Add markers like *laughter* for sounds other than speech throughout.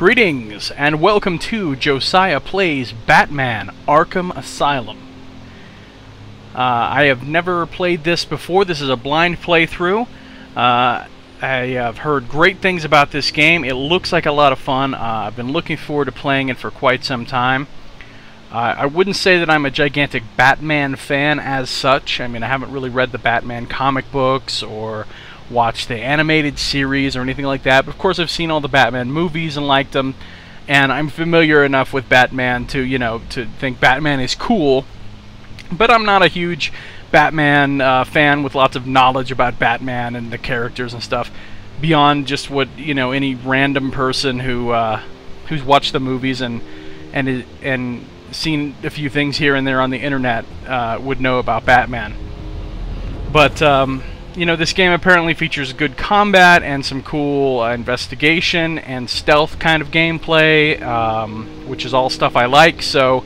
Greetings, and welcome to Josiah Plays Batman Arkham Asylum. Uh, I have never played this before. This is a blind playthrough. Uh, I have heard great things about this game. It looks like a lot of fun. Uh, I've been looking forward to playing it for quite some time. Uh, I wouldn't say that I'm a gigantic Batman fan as such. I mean, I haven't really read the Batman comic books or watched the animated series or anything like that. But of course, I've seen all the Batman movies and liked them, and I'm familiar enough with Batman to, you know, to think Batman is cool. But I'm not a huge Batman uh, fan with lots of knowledge about Batman and the characters and stuff beyond just what you know any random person who uh, who's watched the movies and and and seen a few things here and there on the internet uh, would know about Batman. But um, you know, this game apparently features good combat and some cool uh, investigation and stealth kind of gameplay, um, which is all stuff I like. So uh,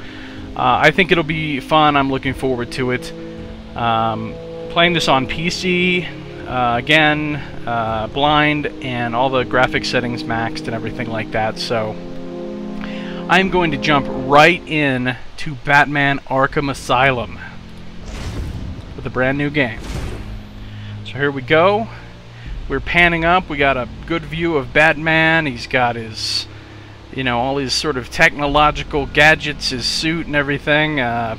I think it'll be fun. I'm looking forward to it. Um, playing this on PC, uh, again, uh, blind, and all the graphic settings maxed and everything like that. So I'm going to jump right in to Batman Arkham Asylum with a brand new game. So here we go. We're panning up. We got a good view of Batman. He's got his, you know, all his sort of technological gadgets, his suit and everything. Uh,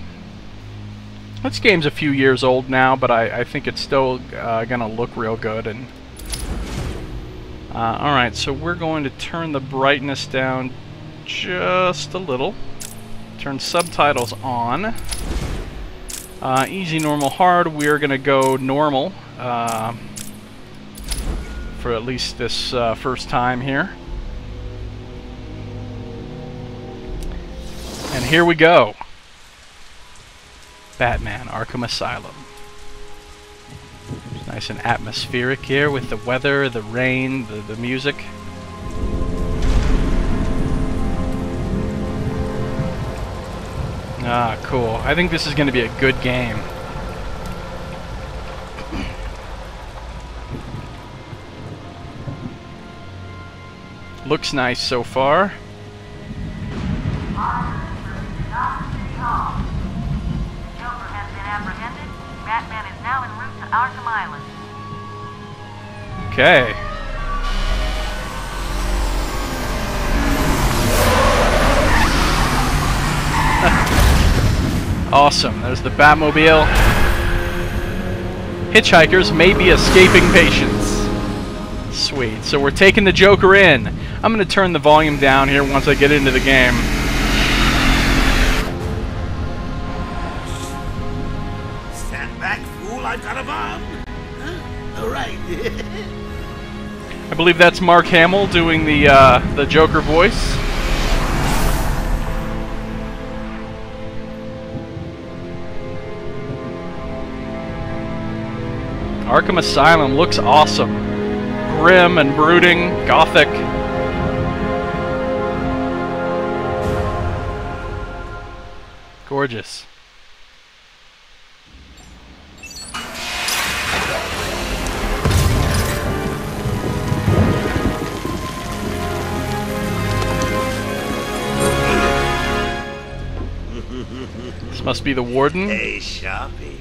this game's a few years old now, but I, I think it's still uh, going to look real good. And uh, Alright, so we're going to turn the brightness down just a little. Turn subtitles on. Uh, easy, normal, hard. We're going to go normal uh, for at least this uh, first time here. And here we go. Batman Arkham Asylum. It's nice and atmospheric here with the weather, the rain, the, the music. Ah, cool. I think this is going to be a good game. Looks nice so far. Okay. *laughs* awesome. There's the Batmobile. Hitchhikers may be escaping patients. Sweet. So we're taking the Joker in. I'm going to turn the volume down here once I get into the game. Stand back, fool. I've got a bomb. Huh? All right. *laughs* I believe that's Mark Hamill doing the uh, the Joker voice. Arkham Asylum looks awesome. Grim and brooding, gothic. Gorgeous. this must be the warden. Hey, Sharpie.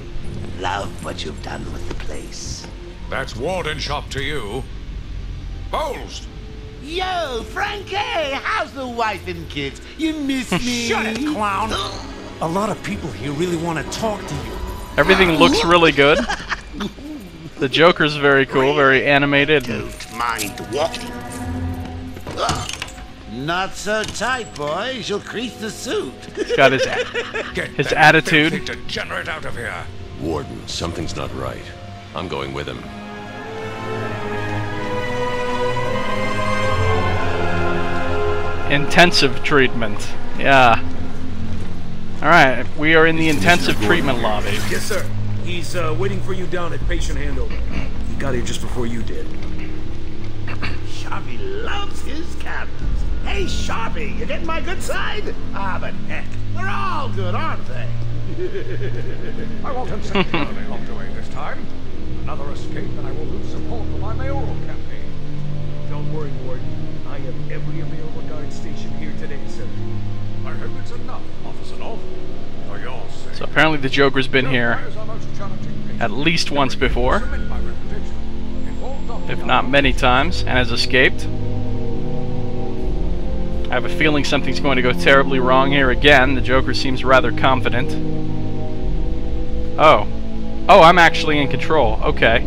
Love what you've done with the place. That's Warden Sharp to you. Boles! Yo, Frankie! How's the wife and kids? You miss *laughs* me? Shut it, clown! *laughs* A lot of people here really want to talk to you. Everything looks really good. *laughs* The Joker's very cool, very animated. Don't mind walking. Not so tight, boys. You'll crease the suit. He's got his *laughs* Get His that attitude. degenerate out of here. Warden, something's not right. I'm going with him. intensive treatment. Yeah. Alright, we are in the intensive treatment lobby. Yes, sir. He's uh, waiting for you down at patient handover. He got here just before you did. *coughs* Sharpie loves his characters. Hey, Sharpie, you getting my good side? Ah, but heck, they're all good, aren't they? *laughs* I won't insist on off the way this time. Another escape and I will lose support for my mayoral campaign. Don't worry, Warden. I have every available guard I hope it's enough, Officer North. For your sake. So apparently the Joker's been here at least once before, if not many times, and has escaped. I have a feeling something's going to go terribly wrong here again. The Joker seems rather confident. Oh. Oh, I'm actually in control. Okay.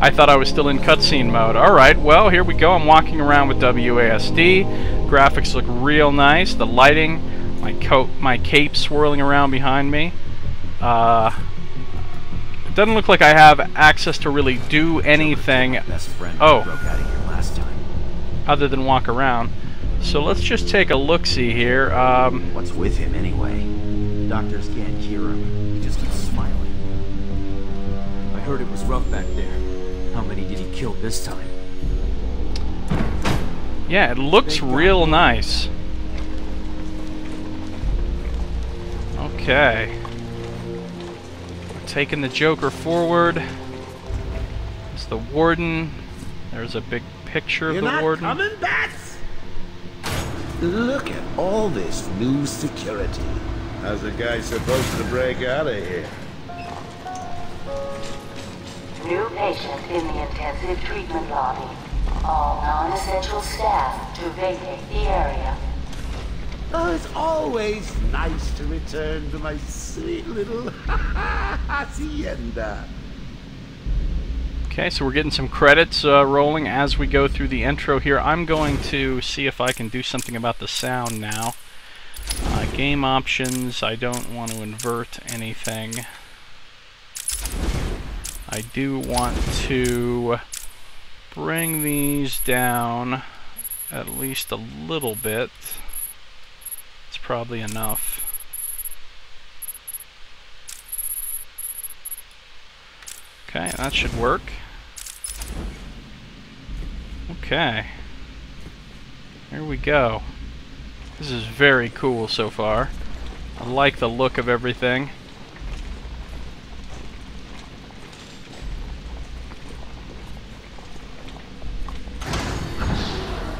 I thought I was still in cutscene mode. Alright, well, here we go. I'm walking around with WASD. Graphics look real nice. The lighting my coat, my cape swirling around behind me. Uh, it doesn't look like I have access to really do anything Oh. broke out of here last time. other than walk around. So let's just take a look-see here. Um, What's with him anyway? Doctors can't cure him. He just keeps smiling. I heard it was rough back there. How many did he kill this time? yeah, it looks real nice. Okay. We're taking the Joker forward. It's the Warden. There's a big picture of You're the not Warden. coming, Bats? Look at all this new security. How's a guy supposed to break out of here? New patient in the intensive treatment lobby. All non-essential staff to vacate the area. Oh, it's always nice to return to my sweet little *laughs* hacienda. Okay, so we're getting some credits uh, rolling as we go through the intro here. I'm going to see if I can do something about the sound now. Uh, game options, I don't want to invert anything. I do want to bring these down at least a little bit. Probably enough. Okay, that should work. Okay. Here we go. This is very cool so far. I like the look of everything.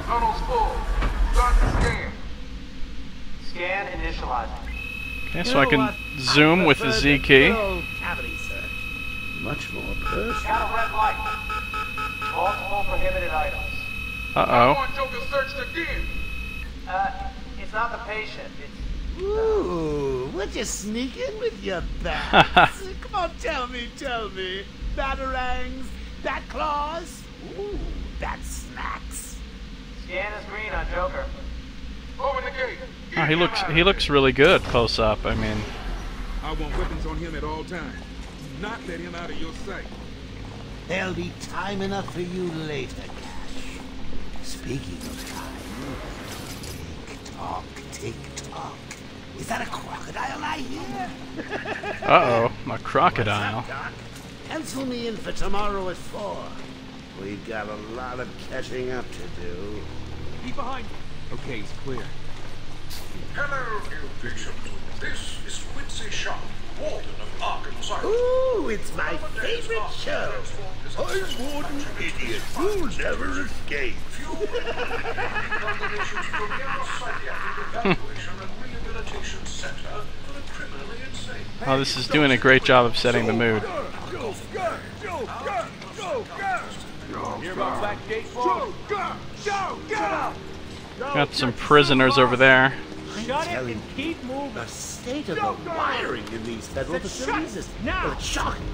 Tunnel's full. Start the scan. Scan initializing. Okay, so I can zoom with the Z key. Cavity. Much more personal. Count of red light. Multiple prohibited items. Uh-oh. Joker searched again. Uh, it's not the patient. It's Ooh, would you sneak in with your *laughs* bats? Come on, tell me, tell me. Batarangs, bat claws, ooh, bat snacks. scan is green on Joker. Open the gate. Oh, he looks he looks really good close up. I mean, I want weapons on him at all times. Do not let him out of your sight. There'll be time enough for you later, Cash. Speaking of time, tick tock, tick tock. Is that a crocodile I hear? *laughs* uh-oh, a crocodile. Doc, pencil me in for tomorrow at four. We've got a lot of catching up to do. Keep behind you. Okay, it's clear. Hello, new patient. This is Quincy Sharp, Warden of Arkham Asylum. Ooh, it's my favorite show. I'm Warden Idiot. You'll never escape. Congregation's premier psychiatric evaluation and rehabilitation center for the criminally insane. Oh, this is doing a great job of setting the mood. Go, go, go, go, go, go. Hear about Blackgate Go, go, go, go. Got some prisoners over there. I'm telling you, the state of the wiring in these federal facilities is well, it's shocking.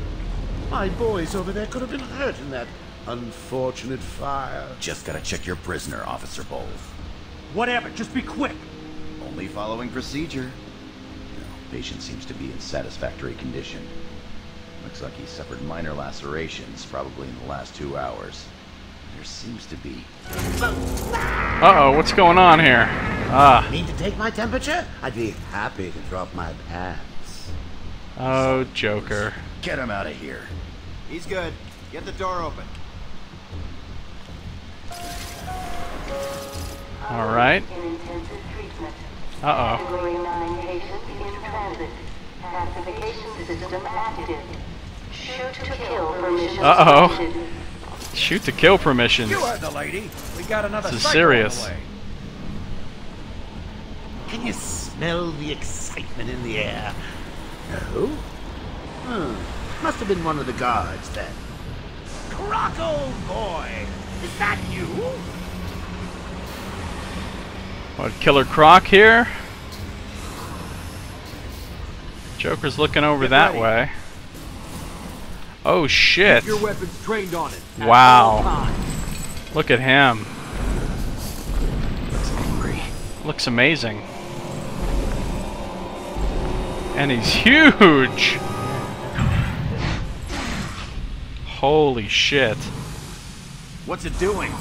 My boys over there could have been hurt in that unfortunate fire. Just gotta check your prisoner, Officer Boles. Whatever, just be quick. Only following procedure. No, patient seems to be in satisfactory condition. Looks like he suffered minor lacerations, probably in the last two hours. There seems to be. Uh-oh, what's going on here? Ah, Need to take my temperature? I'd be happy to drop my pants. oh, Joker. Get him out of here. He's good. Get the door open. All right. In intensive treatment. Uh-oh. Category 9 patient in transit. Pacification system active. Shoot to kill permission Uh-oh. granted. Shoot to kill permissions. heard the lady. We got another This is serious. on the way. Can you smell the excitement in the air? No? Hmm. Must have been one of the guards then. Croc, old boy! Is that you? What, Killer Croc here? Joker's looking over Get that ready. way. Oh shit. Your weapons trained on it. Wow. Look at him. Looks angry. Looks amazing. And he's huge! Holy shit. What's it doing?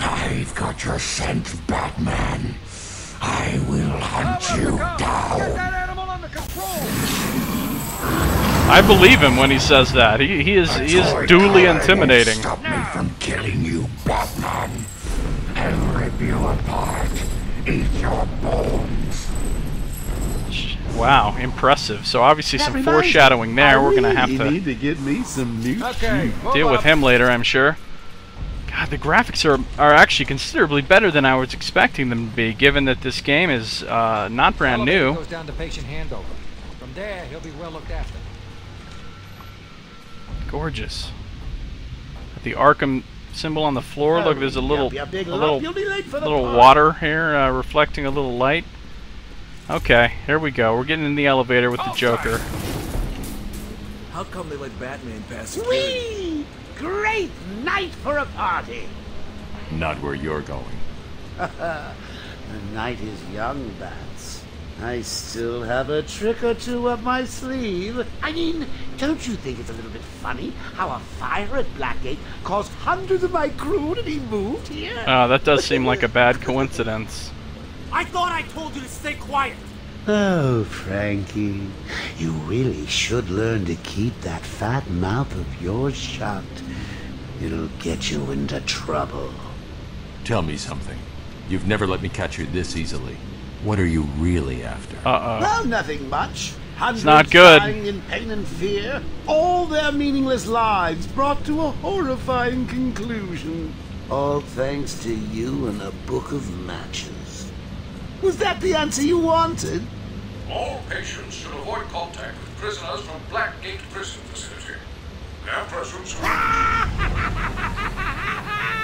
I've got your scent, Batman. I will hunt you Get down. That animal under control. I believe him when he says that. He, he is he is duly intimidating. Stop me from killing you, Batman. I'll rip you apart. Eat your bones. Wow, impressive. So obviously That some reminds me, foreshadowing there. We're gonna have to need to get me some new Okay, deal with up. him later, I'm sure. God, the graphics are are actually considerably better than I was expecting them to be, given that this game is uh, not brand Elevator new. Goes down to patient handover. From there, he'll be well looked after. Gorgeous. The Arkham symbol on the floor. Look, there's a little, a big a lump, little, you'll be late for the little water here, uh, reflecting a little light. Okay, here we go. We're getting in the elevator with the Joker. How come they let Batman pass Sweet! Great night for a party! Not where you're going. *laughs* The night is young, Bats. I still have a trick or two up my sleeve. I mean, don't you think it's a little bit funny how a fire at Blackgate caused hundreds of my crew to be moved here? Uh, that does seem like a bad coincidence. I thought I told you to stay quiet. Oh, Frankie, you really should learn to keep that fat mouth of yours shut. It'll get you into trouble. Tell me something. You've never let me catch you this easily. What are you really after? Uh-oh. Well, nothing much. Hundreds not good. dying in pain and fear. All their meaningless lives brought to a horrifying conclusion. All thanks to you and a book of matches. Was that the answer you wanted? All patients should avoid contact with prisoners from Blackgate Prison Facility. Their presence *laughs*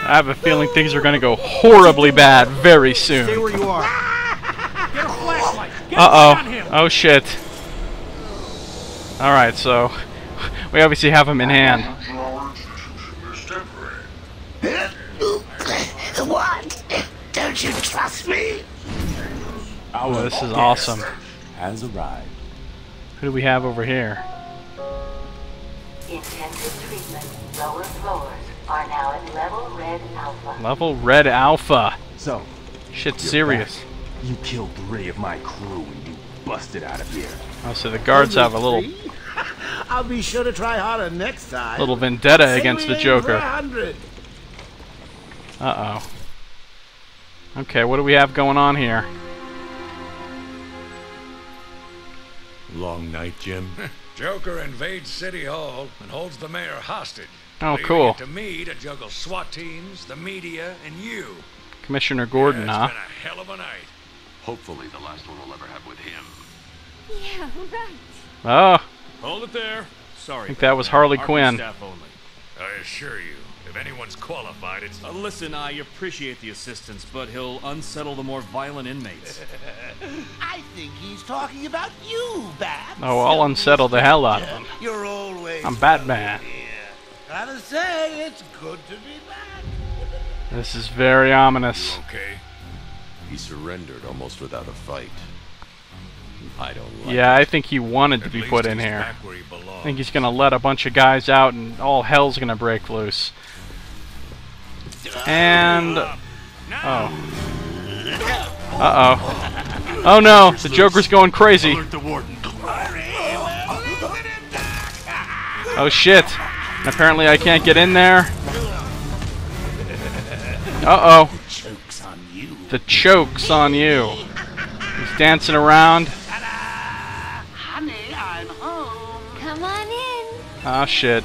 I have a feeling things are going to go horribly bad very soon. Stay where you are. Get a flashlight. Get Uh a light on oh. Oh shit. Alright, so we obviously have him in hand. our institution is temporary. What? Don't you trust me? Oh, this is awesome. Has arrived. Who do we have over here? Intensive treatment lower floors are now at level red alpha. Level Red Alpha. So, shit, serious. You killed three of my crew and you busted out of here. Oh, so the guards have a little *laughs* I'll be sure to try harder next time. little vendetta Say against the aim for a Joker. hundred. Uh oh. Okay, what do we have going on here? Long night, Jim. *laughs* Joker invades City Hall and holds the mayor hostage. Oh, leaving cool. it to me to juggle SWAT teams, the media, and you. Commissioner Gordon, It's huh? been a hell of a night. Hopefully the last one we'll ever have with him. Yeah, right. Oh, Hold it there. Sorry. I think that was Harley Arkham Quinn. Staff only. I assure you, if anyone's qualified, it's Uh, listen, I appreciate the assistance, but he'll unsettle the more violent inmates. *laughs* I think he's talking about you, Bat. Oh, I'll unsettle the hell out of him. *laughs* You're always I'm Batman. Gotta say, it's good to be back. *laughs* This is very ominous. okay. He surrendered almost without a fight. I don't like Yeah, it. I think he wanted to At be put in here. he. I think he's gonna let a bunch of guys out and all hell's gonna break loose. And oh, uh oh, oh no, the Joker's going crazy. Oh shit! Apparently I can't get in there. Uh oh, Joke's on you. The choke's on you. He's dancing around. Honey, I'm home. Come on in. Ah shit.